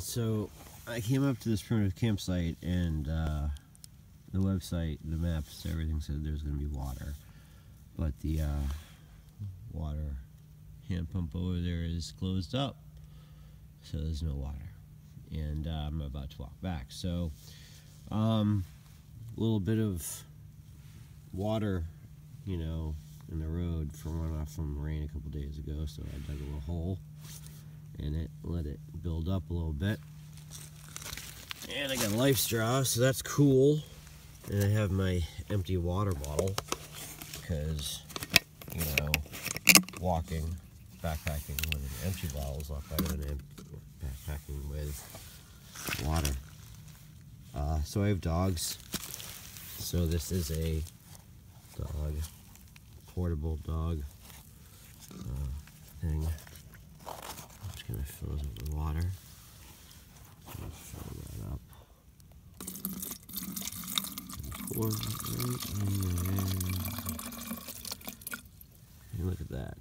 so I came up to this primitive campsite and uh, the website, the maps, everything said there's going to be water. But the uh, water hand pump over there is closed up. So there's no water. And uh, I'm about to walk back. So um, a little bit of water, you know, in the road from runoff from rain a couple days ago. So I dug a little hole and it let it build up a little bit. And I got LifeStraw, so that's cool. And I have my empty water bottle because, you know, walking, backpacking with an empty bottle is a lot better than backpacking with water. Uh, so I have dogs. So this is a dog, portable dog uh, thing. I'm just gonna fill it up with water. Fill that up. Pour it right. And look at that.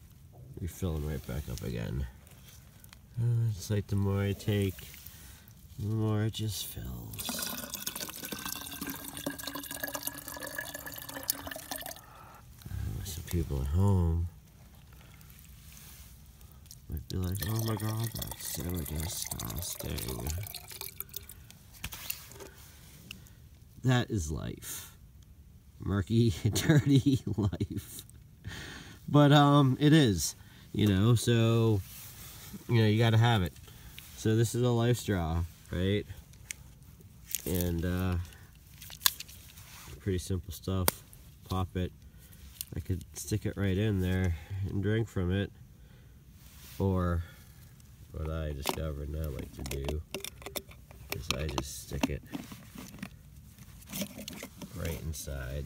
Refilling right back up again. Uh, it's like the more I take, the more it just fills. some people at home might be like, oh my god, that's so disgusting. That is life. Murky, dirty life. But um it is, you know, so you know, you gotta have it. So this is a LifeStraw, right? And uh pretty simple stuff. Pop it I could stick it right in there and drink from it. Or what I discovered and I like to do is I just stick it right inside.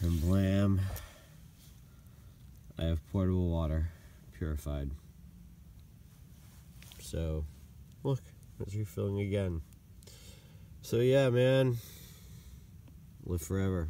And blam, I have portable water, purified. So, look, it's refilling again. So yeah, man, live forever.